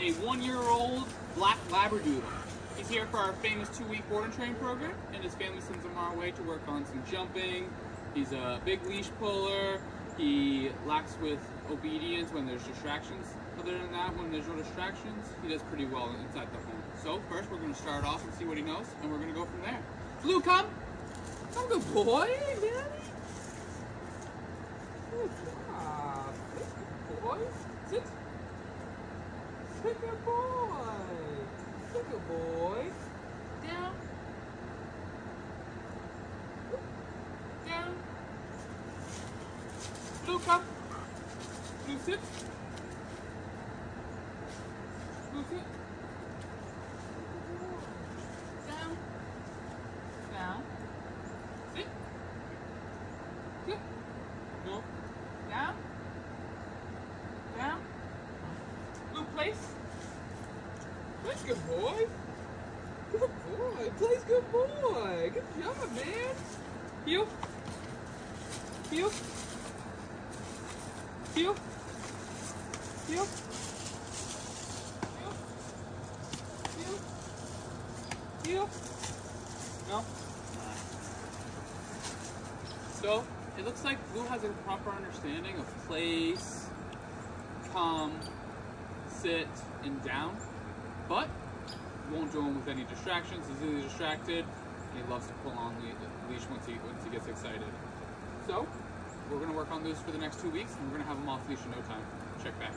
a one-year-old black Labradoodle. He's here for our famous two-week board and train program, and his family sends him our way to work on some jumping. He's a big leash puller. He lacks with obedience when there's distractions. Other than that, when there's no distractions, he does pretty well inside the home. So first, we're going to start off and see what he knows, and we're going to go from there. Blue, come. Come, good boy. Daddy. Good job. Good boy. Sit. Good boy. Good boy. Down. Down. Blue, come. Blue, sit. Blue, sit. Down. Down. Sit. Sit. No. Down. Down. Place. Place, good boy. Good boy. Place, good boy. Good job, man. Heel. Heel. Heel. Heel. Heel. Heel. No. So it looks like Blue has a proper understanding of place, come, sit, and down, but won't do him with any distractions. He's easily distracted. He loves to pull on the leash once he once he gets excited. So we're gonna work on this for the next two weeks, and we're gonna have him off leash in no time. Check back.